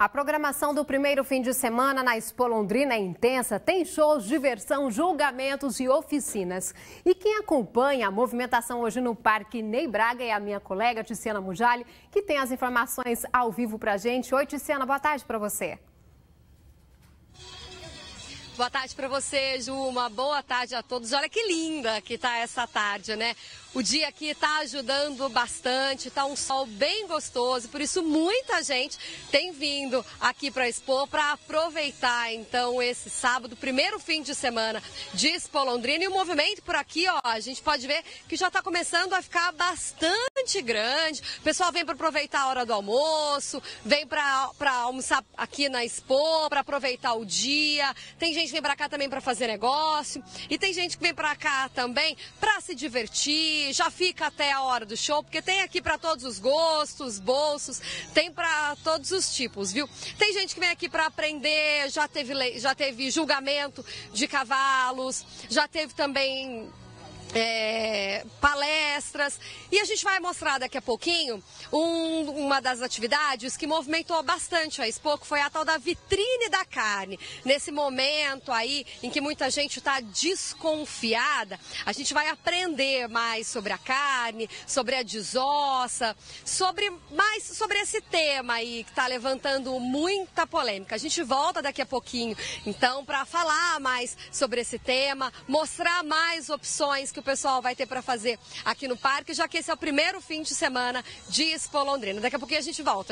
A programação do primeiro fim de semana na Expo Londrina é intensa, tem shows, diversão, julgamentos e oficinas. E quem acompanha a movimentação hoje no Parque Ney Braga é a minha colega Tiziana Mujali, que tem as informações ao vivo pra gente. Oi, Tiziana, boa tarde para você. Boa tarde para você, Ju. Uma boa tarde a todos. Olha que linda que tá essa tarde, né? O dia aqui está ajudando bastante, está um sol bem gostoso, por isso muita gente tem vindo aqui para Expo para aproveitar então esse sábado, primeiro fim de semana de Expo Londrina. E o movimento por aqui, ó, a gente pode ver que já está começando a ficar bastante grande. O pessoal vem para aproveitar a hora do almoço, vem para almoçar aqui na Expo, para aproveitar o dia. Tem gente que vem para cá também para fazer negócio e tem gente que vem para cá também para se divertir já fica até a hora do show, porque tem aqui para todos os gostos, bolsos, tem para todos os tipos, viu? Tem gente que vem aqui para aprender, já teve, já teve julgamento de cavalos, já teve também é, palestras. E a gente vai mostrar daqui a pouquinho um, uma das atividades que movimentou bastante a Expo, que foi a tal da vitrine da carne. Nesse momento aí em que muita gente está desconfiada, a gente vai aprender mais sobre a carne, sobre a desossa, sobre mais sobre esse tema aí que está levantando muita polêmica. A gente volta daqui a pouquinho, então, para falar mais sobre esse tema, mostrar mais opções que o pessoal vai ter para fazer aqui no parque, já que esse é o primeiro fim de semana de Expo Londrina. Daqui a pouquinho a gente volta.